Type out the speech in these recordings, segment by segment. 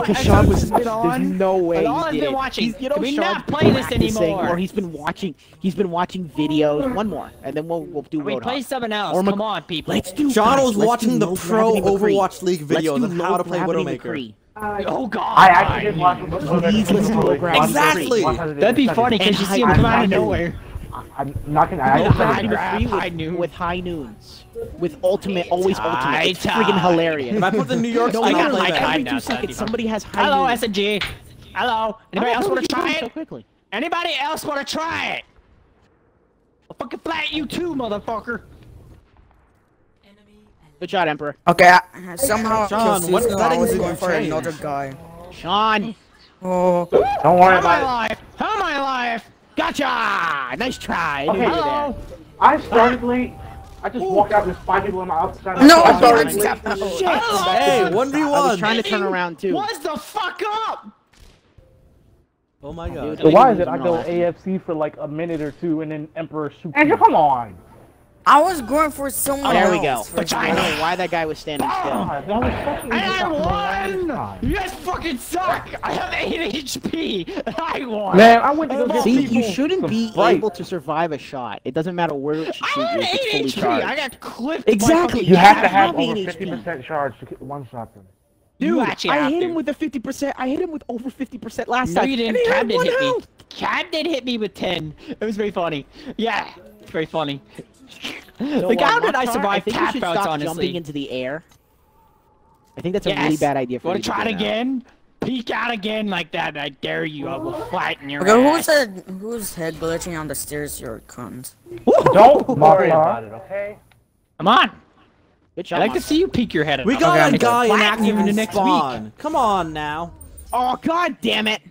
Because Sean was. this has been There's on, no way. but all he I've did been it. watching. He's, you know, we Sean's not play this anymore? Or he's been watching. He's been watching videos. One more, and then we'll we'll do We Roadhog. play something else. Or Come on, people. Let's do. Sean guys, was watching the pro. Overwatch League Let's videos do on how to play gravity Widowmaker. McCree. Uh, oh God. I actually did watch Please listen to low Exactly. That'd be funny because you see him come out of nowhere. I'm not gonna. I Low just gravity High McCree high with, noon. with high noons. With ultimate, always ultimate. High It's tide. freaking hilarious. If I put the New York No, skin, I got like that. every two so that'd be seconds, somebody has high Hello, noons. SMG. Hello. Anybody else want to you try so it? quickly? Anybody else want to try it? I'll fucking flat you too, motherfucker. Good shot, Emperor. Okay, I, somehow Sean, Sean, what I was settings did going you for another guy. Sean. Oh, Don't worry How am I about alive? How am I alive? Gotcha! Nice try. I knew Okay. you were there. Hello. I started late. I just walked out and there's five people on my outside. No, I started you late. accept- Shit! Hey, one v I was trying to turn around too. What's the fuck up? Oh my god. So why is it I go AFK for like a minute or two and then Emperor shoots Andrew, come on. I was going for someone There we go. for I don't know why that guy was standing still. God, that was such And I easy won! You guys fucking suck! I have 8 HP! I won! Man, I went to go get See, you shouldn't be Sprite. able to survive a shot. It doesn't matter where you shoot I you had 8 HP! charged. I got clipped Exactly. You have to Yeah, have over 50% charge to get one shot them. Dude, I hit to. him with a 50%. I hit him with over 50% last No, time. you didn't. and he Cam did one hit me. health. Cam did hit me with 10. It was very funny. Yeah, it's very funny. So, Like, uh, how did I Mokhtar, survive think you tap should outs, stop honestly? jumping into the air. I think that's a yes. really bad idea for Want you to try do it now. again? Peek out again like that. I dare you. I will flatten your Okay, ass. who's head, who's head glitching on the stairs? Your cunt. Don't worry about it, okay? Come on. Good shot, I'd like to see you peek your head. We got Okay, a guy in flatten active in the next spawn. week. Come on now. Oh god damn it!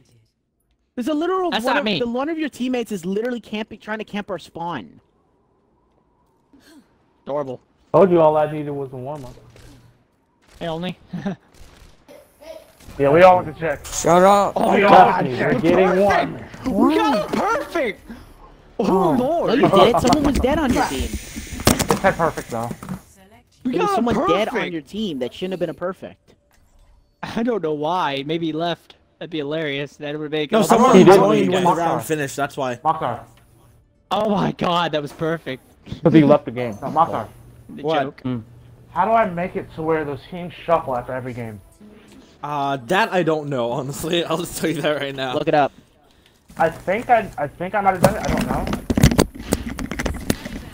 There's a literal That's one not of, me. The one of your teammates is literally camping, trying to camp our spawn. Adorable. Told you all I needed was a warm up. Hey, only. Yeah, we all want to check. Shut up. Oh, We all Trust went me, to we're getting one. We got it perfect. Oh, No, lord. you did. Someone was dead on your team. It's that perfect though. We There got someone perfect. dead on your team that shouldn't have been a perfect. I don't know why. Maybe he left. That'd be hilarious. That would make. No, all- someone He did told me leave. when the Mokhtar. round finished. That's why. Mokhtar. Oh my god, that was perfect. Because he left the game. No, Mokhtar. The What? joke. How do I make it to where those teams shuffle after every game? Uh, that I don't know, honestly. I'll just tell you that right now. Look it up. I think I, I think I might have done it. I don't know.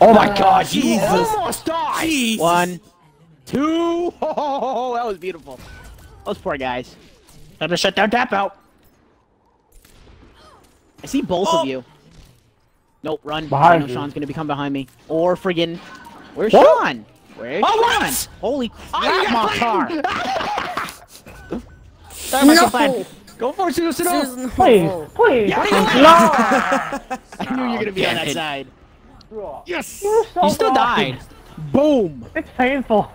Oh my god, you Jesus. almost died. Jeez. One, two. Oh, that was beautiful. Those poor guys. Time to shut down tap out. I see both Oh. of you. Nope, run. Behind I know you. Sean's gonna become behind me. Or friggin' Where's What? Sean? Where's Oh, Sean? what? Holy Oh, crap, you got Mokhtar! Sorry, Michael No. Flynn. Go for it, Susan. Susan, Please, please. Yeah. I knew you were gonna be on that Damn it. side. Yes. You still died. Boom! It's painful.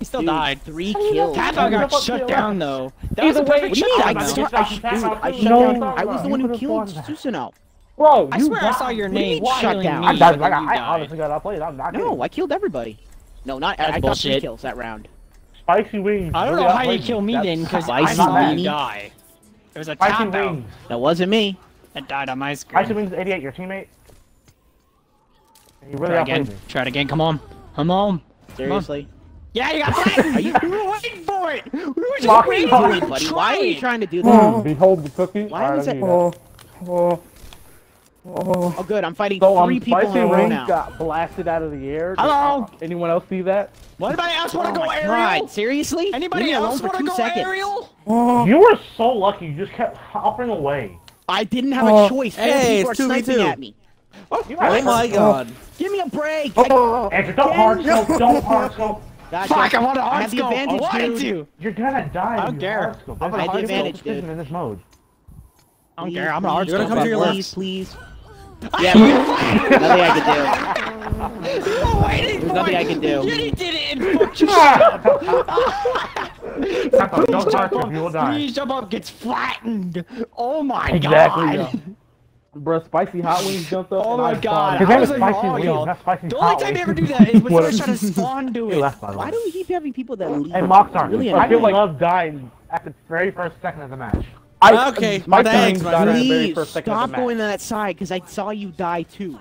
He still Dude, died. three kills. Tap What got shut kill. down though. That was Either a way, perfect do you mean? I, shot. just, though. I, sh- I shut No. down. I was the one who killed could've Susanoo. Bro, I you swear I died. saw your What do you name mean shut down? me. I, died, but I, you I honestly got outplayed. I'm not No, kidding. I killed everybody. No, not. That's I, I got three bullshit. kills that round. Spicy wings. I don't know how you outplayed kill me That's then, because spicy I saw weenie. you die. It was a Spicy tap out wings. That wasn't me. that died on my screen. Spicy wings 88, your teammate. You really Try again. me. Try it again. Come on. Come on. Seriously. Yeah, you got flattened. Are you- we were waiting for it. We were just Lock waiting for it, buddy? Why are you trying to do Hmm, that? Behold the cookie. Why Alright, was I'll it- Oh, oh, oh. Oh, good. I'm fighting So, um, three people Spicy in a row now. got blasted out of the air. Did- Hello? Anyone else see that? What anybody else want Oh to go aerial? God! Seriously? Anybody Leave else want to go seconds. aerial? oh. You were so lucky. You just kept hopping away. I didn't have Oh. a choice. Hey, people it's 2v2. sniping at me. You Oh my god. Give me a break. Oh. Andrew, don't hard scope. Don't hard scope. Gotcha. Fuck, I want to I hard have the scope. advantage, I wanted dude. to. You're gonna die. I if don't you care. hard scope. I'm That's gonna hard hard scope, in this mode. I don't care. I'm gonna hard You're gonna scope. come to your left. Please, please. Yeah, nothing I can do. I'm There's nothing. I can do. Yeah, he did it and fucked your up. Don't hard scope. You will die. Please jump up, gets flattened. Oh my Exactly, god. yeah. Bruh, spicy hot wings jumped up. Oh my God, saw His I name was is like, Spicy oh, Wings, yo. not Spicy The only Hot time they ever do that is when What- someone's trying to spawn do it. left, Why do we keep having people that leave? Hey, Mockstar, Really I feel like love dying at the very first second of the match. I, Okay, uh, my thanks, my died at the very Please first second of stop going to that side because I saw you die too.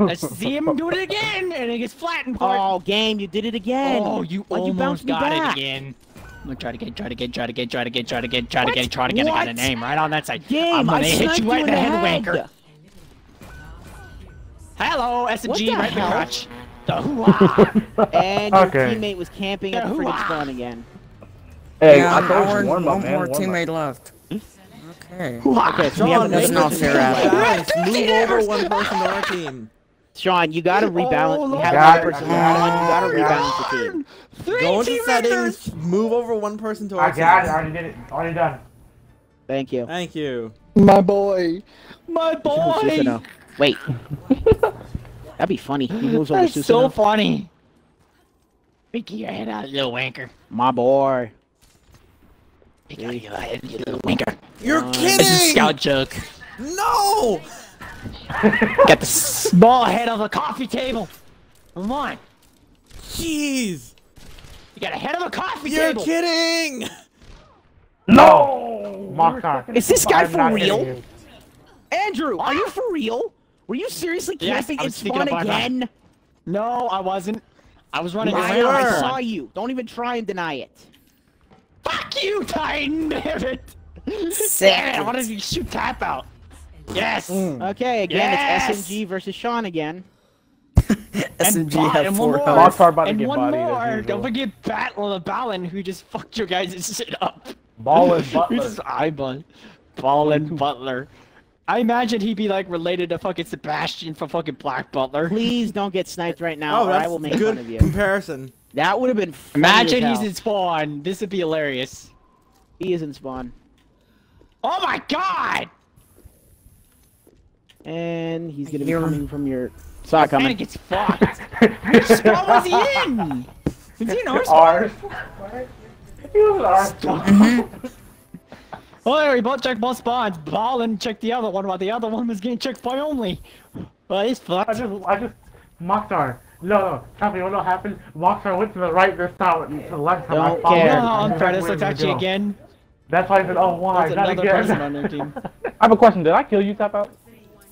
Let's see him do it again, and it gets flattened for. Oh, game, you did it again. Oh, you Why'd you bounce almost me got back? it again. I'm gonna try to get, try to get, try to get, try to get, try to get, try to What? get, try to get. I got a name right on that side. Game, I'm gonna I hit you right in the head, head. wanker. Hello, SMG, the right in the crotch. The hoo-ah. And your Okay. teammate was camping at the Yeah, friggin' spawn again. Hey, yeah, I one told more, you, warm up, one man. more warm up. teammate left. Okay. Okay, so we have Sean, another That's not fair, left. Guys, move over one person to our team. Sean, you gotta oh, rebalance. Oh, we have Got another person got left. You gotta rebalance the team. Three Go into team members. settings, move over one person to our I got it, team. I already did it. Already done. Thank you. Thank you. My boy. My Susanoo. boy. Wait. That'd be funny. He moves over That's so funny. Peeking your head out, little wanker. My boy. Peek out your head, you little wanker. You're Uh, kidding! It's a scout joke. No! Got the small head of a coffee table. Come on. Jeez! You got a head of a coffee table! You're kidding! No! Mockstar. Is this guy I'm for real? Andrew, are you for real? Were you seriously camping I in spawn up behind again? No, I wasn't. I was running Liar, around. I saw you. Don't even try and deny it. Fuck you, Titan! Damn it! Damn it! Why did you shoot tap out? Yes! Mm. Okay, again, Yes! it's SMG versus Sean again. SMG bo- had and four one more. health. Mockstar about to and one bodied more! Don't forget Battle of Ballin, who just fucked your guys' shit up. Ball and Who's Butler. just eyeball. Ballin Butler. I imagine he'd be like related to fucking Sebastian from fucking Black Butler. Please don't get sniped right now, Oh, or I will make a fun of good you. comparison. That would have been funny Imagine as he's in spawn. This would be hilarious. He is in spawn. Oh my god! And he's gonna be Here. coming from your... Saw it Man coming. gets fucked. Which spawn was he in? Was he in our spawn? Ours. Oh, he was ours. Oh, we both checked both spawns. Ballin checked the other one while the other one was getting checked by only. Well, he's fucked. I fucked. just, I just, Mockstar. No, no, tell me what will happen. Mockstar went to the right this time, and to the left time. I Don't followed You care. know him. how I unfair knew this where looks he was actually going. again? That's why I said, oh, why? There's Not another again. person on their team. I have a question. Did I kill you, Tap Out?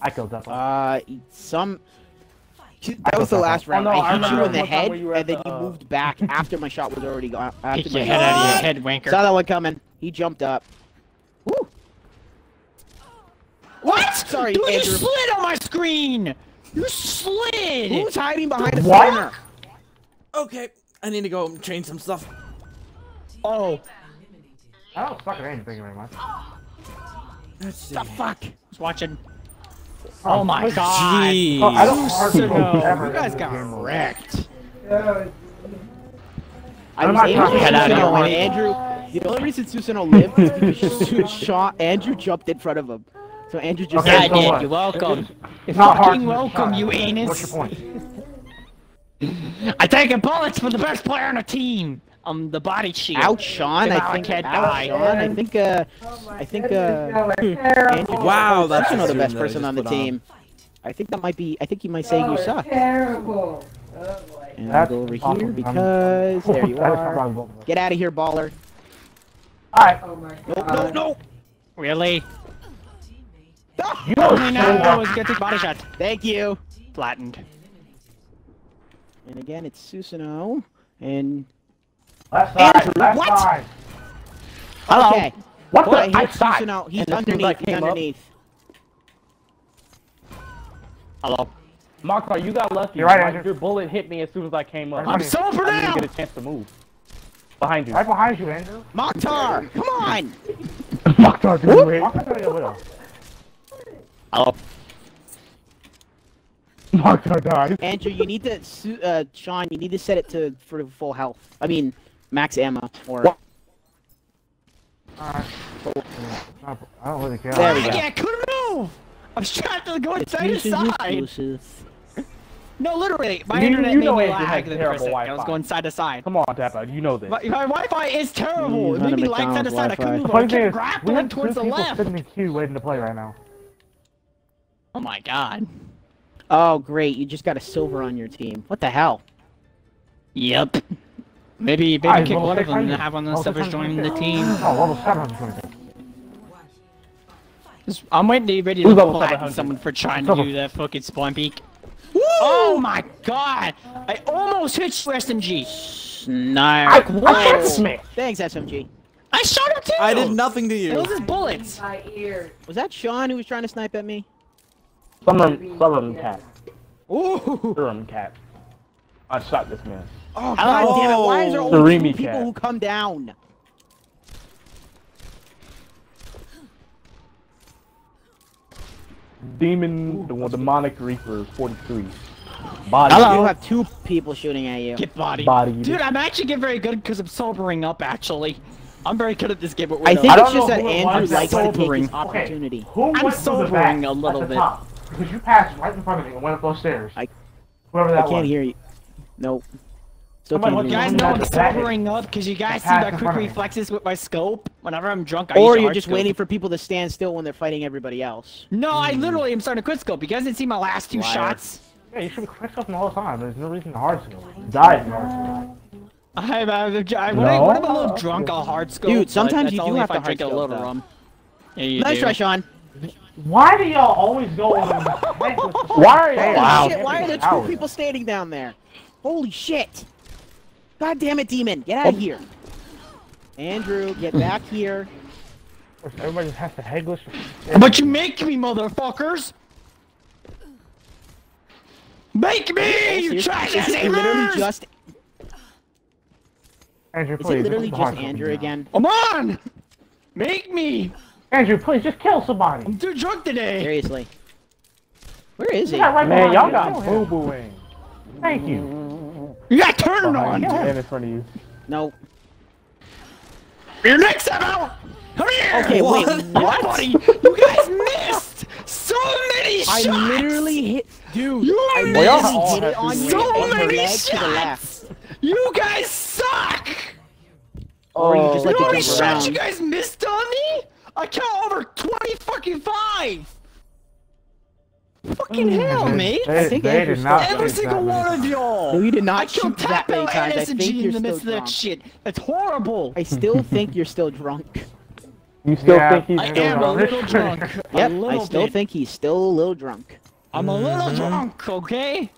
I killed that one. Uh, some... That I was the last that- round. Oh, no, I I hit you in the head, where you were and at then you uh, moved back after my shot was already gone. After Take my your head out of your head, wanker. Saw that one coming. He jumped up. Woo! What? Sorry, Dude, you slid on my screen! You slid! Who's hiding behind the What? corner? Okay, I need to go change some stuff. Oh, I don't suck at anything, thank you very much. Let's see. The fuck? was watching. Oh my oh, god! Jeez. Oh, I don't hardly No, ever you guys got this game mode. wrecked. I I'm was not Andrew, talking Head out of here. Andrew. The only reason Susanoo lived is because Su- Shaw, Andrew jumped in front of him. So Andrew just Okay, Yeah, so did. You're welcome. It's not hard. Fucking to welcome, shot. you What's your point? I take a bullets for the best player on the team. I'm the body shield. Ouch, Sean. If I I think. can't ouch, die. Sean. I think. Uh, I think. Uh, Andrew. Wow, that's Susanoo the the best stream that I person on the put on. team. I think that might be. I think you might say you suck. Terrible. Oh boy. And I'll That's go over here awesome. because there you are. probably both of us. Get out of here, baller. Alright. Oh my No, no, no. Really? You oh, All know I know is get the body shot. Thank you. Flattened. And again, it's Susanoo. And Left side, Andrew, left what? side. Hello. okay, What I the? hit outside. He's And as soon as underneath. He's came up- underneath. Hello. Mockstar, you got lucky. You're right, My- Andrew. Your bullet hit me as soon as I came up. I'm I so for didn't now. get a chance to move. Behind you. Right behind you, Andrew. Mokhtar, come on. Mokhtar, dude. Wait. Mokhtar trying to get. Hello. Mokhtar died. Andrew, you need to, su- uh, Sean, you need to set it to for full health. I mean, max ammo. Or What? Alright. I don't really care. There we go. Yeah, I couldn't move. I was trying to go it's inside to side. No, literally, my You- internet you made know me Andrew lag the terrible first second. I was going side to side. Come on, Tap Out. You know this. My, my Wi-Fi is terrible. He's It on made a me lag side to side. I couldn't Wi-Fi. move. The I funny thing kept is, we grappling have towards two the people left. sitting in queue waiting to play right now. Oh my god. Oh, great. You just got a silver on your team. What the hell? Yep. Maybe maybe Alright, kick level one of them and have one of the Level suckers join the team. Oh, level 700. I'm waiting to be ready to level flatten 700? someone for trying to do that fucking spawn peek. Oh my god! I almost hit you, SMG. Snark. What? Smith. Thanks, SMG. I shot him too. I did nothing to It was you. his bullets. My ears. Was that Sean who was trying to snipe at me? Some of them, some of them cat. Ooh. Some of them cat. I shot this man. Oh, oh, god damn it. Why is there only Seremi two people cat. who come down? Demon, the demonic reaper, 43. Body. You Hello. have two people shooting at you. Get body. Body. Dude, I'm actually getting very good because I'm sobering up. Actually, I'm very good at this game. But I think I it's just know that Andrew likes that to take sobering. his opportunity. Who I'm went through the sobering a little bit. top? Because you passed right in front of me and went up those stairs. I- Whoever I that can't was. hear you. Nope. Still Somebody can't look You hear guys know I'm That's sobering up because you guys see Pass my quick front of me. reflexes with my scope. Whenever I'm drunk, I Or use a you're just scope. waiting for people to stand still when they're fighting everybody else. No, I hmm. literally am starting to quick scope. You guys didn't see my last two Liar. shots. Yeah, you should be quick stuff the whole time. There's no reason to hard skill. Die in hard skill. I'm, I'm, I, when, I, when I'm a little drunk, I'll hard scope. Dude, sometimes you do have to I drink a little rum. Yeah, you nice do. try, Sean. Why do y'all always go in the head with the Why are y'all- Holy Wow. shit, why are there two Hours. people standing down there? Holy shit! God damn it, demon! Get out of oh. here! Andrew, get back here. Everybody just has to headless. But you make me, motherfuckers! Make me, you Seriously, trash is it literally just Andrew, is please. it literally this is hard just Andrew again? Come on! Make me! Andrew, please just kill somebody. I'm too drunk today! Seriously. Where is he? You right Man, behind y'all got Kill boo booing. Thank you. You got turn on! Behind you and in front of you. No. Your next out! Come here! Okay, wait, What? what? You guys missed so many shots. I literally hit, dude. You I missed y'all literally hit it on to you so many shots! to the left. You guys suck! Or you just You know how many shots you guys missed on me? I count over 20 fucking five! Fucking mm. hell, mate! I think they did not Every single that many one of y'all! No, you did I not killed shoot that many times. and I think you're in the still midst of that shit. That's horrible! I still think you're still drunk. You still Yeah. think he's I still am a little drunk. a Yep, little I still bit. think he's still a little drunk. I'm a little mm-hmm. drunk, okay?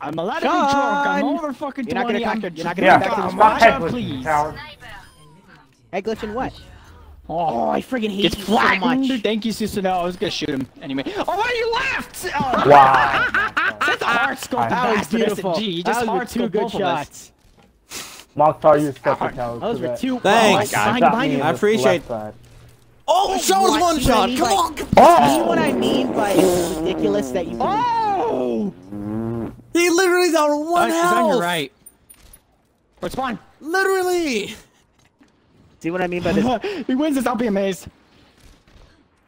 I'm allowed to be Sean! drunk. I'm over fucking You're not 20. gonna I'm you're not gonna Yeah, come back to this stop Watch out, headless, please. you coward. Head glitch and what? Oh, Oh, I friggin' hate Gets you so much. Thank you, sister. No, I was gonna shoot him anyway. Oh, why you laughed? Oh, Wow. That's a hard scope. That was beautiful. SMG. You That just was hard two good both of us. shots. Mokhtar, you're such a coward. Those for were two. Thanks. Oh, my God. Shot behind me I appreciate- left side. Oh, Sean was one See I shot. mean Come by- on. See Oh! what I mean by oh. it's ridiculous that you can Oh! He literally's out of one He's on your right. What's one? Literally. See what I mean by this. he wins this. I'll be amazed.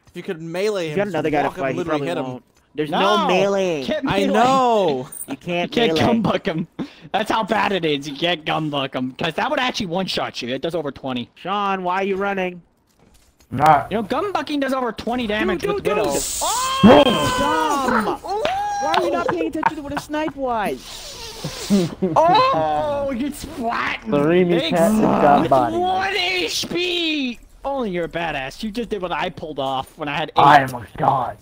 If you could melee him, You got another guy to fight. and He literally probably hit him. won't. There's no, melee. Can't I know. You can't, You can't melee. gumbuck him. That's how bad it is. You can't gumbuck him. Because that would actually one-shot you. It does over 20. Sean, why are you running? Not. You know, gumbucking does over 20 damage Dude, with dude, Widow. dude. Oh! Dumb. Why are you not paying attention to what a snipe was? Oh, it gets flattened. Seremi Thanks. cat has got With body. one HP. Only you're a badass. You just did what I pulled off when I had eight. I am a god.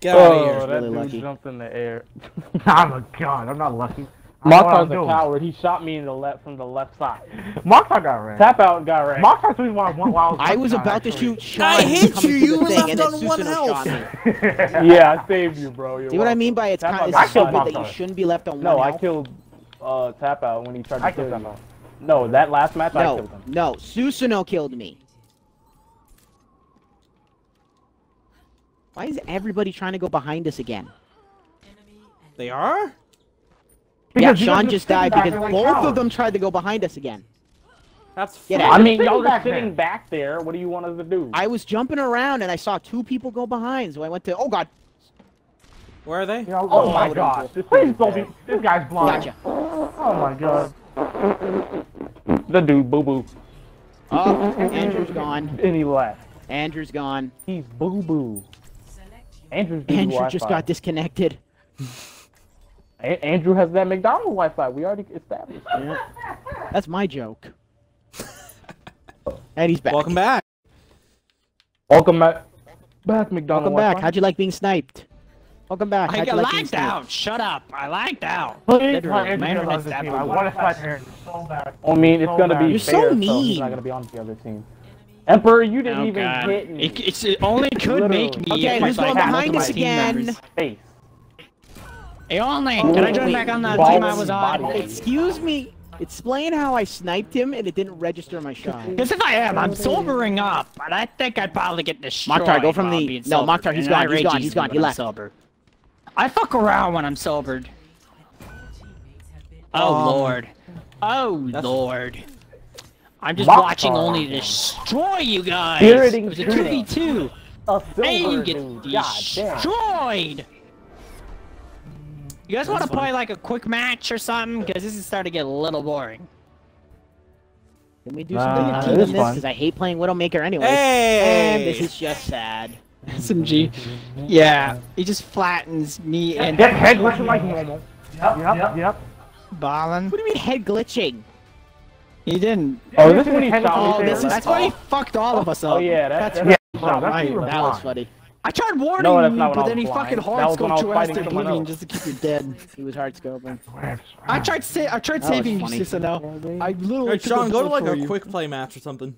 Get out of Oh, here. that really dude lucky. jumped in the air. I'm a god. I'm not lucky. I know Mokhtar's a doing. coward. He shot me in the left from the left side. Mokhtar got ran. Tap out and got right. Mokhtar's the reason why, why I was. I was about to shoot Sean. I hit you, you were thing, left on one Susanoo health. shot yeah, I saved you, bro. You're See what I mean by it's Tap kind out of killed stupid that you shouldn't be left on No, one I killed uh, Tap Out when he tried to I kill killed you. No, that last match I No, killed him. no, Susanoo killed me. Why is everybody trying to go behind us again? They are? Yeah, Because you Sean guys just died because like both cowards. of them tried to go behind us again. That's Get I mean, y'all were sitting there. back there. What do you want us to do? I was jumping around and I saw two people go behind, so I went to. Oh God! Where are they? You know, Oh oh my my God, god. this Please don't be. This guy's blind. Gotcha. Oh my god. the dude, boo boo. Oh, Andrew's gone. And he left. Andrew's gone. He's boo boo. Andrew's Andrew just got disconnected. A- Andrew has that McDonald's Wi-Fi. We already established. Yeah. That's my joke. And he's back. Welcome back. Welcome back. Back McDonald's Welcome back. Wi-Fi. How'd you like being sniped? Welcome back. I How'd got like being lagged out. Shut up. I lagged out. Please Literally, Andrew my get on internet's that team. I want to fight Aaron so bad. I mean, it's So gonna bad. be You're so fair, mean. he's not gonna be on the other team. Emperor, you didn't Oh, even God. hit me. It, it's, it only could make me. Literally. Okay, who's going behind us again? members. Face. Hey, only. Can I join Wait, back on the team I was on? body. Excuse me. Explain how I sniped him and it didn't register my shot. Because if I am, I'm sobering up, but I think I'd probably get destroyed. Mokhtar, go from the- being no, sober, Mokhtar, he's and I gone, he's rage gone, he's easily gone, he when I'm left. Sober. I fuck around when I'm sobered. Oh Um, lord. Oh that's- lord. I'm just Mokhtar. watching only to destroy you guys. Spiriting it was a 2v2. A Hey, you get dude. God damn. destroyed. You guys want to play like a quick match or something? Because this is starting to get a little boring. Can we do Nah, something it to team this? fun. Because I hate playing Widowmaker anyway. Hey! And this is just sad. SMG. Yeah, he just flattens me and Get head glitching like normal. Yep, yep, yep. Ballin. What do you mean head glitching? He didn't. Oh, this is when he shot Oh, this there? is- That's why he oh. fucked all of us up. Oh yeah, that, That's that's, right. Bro, that's right. you were That was funny. I tried warning No, you, but then was he fucking blind. hard That was when I was scoped your ass fighting to oblivion just to keep you dead. He was hard scoping. I tried sa- I tried That saving you, funny. Cicero. I literally Alright, took a Sean, go to like a you. quick play match or something.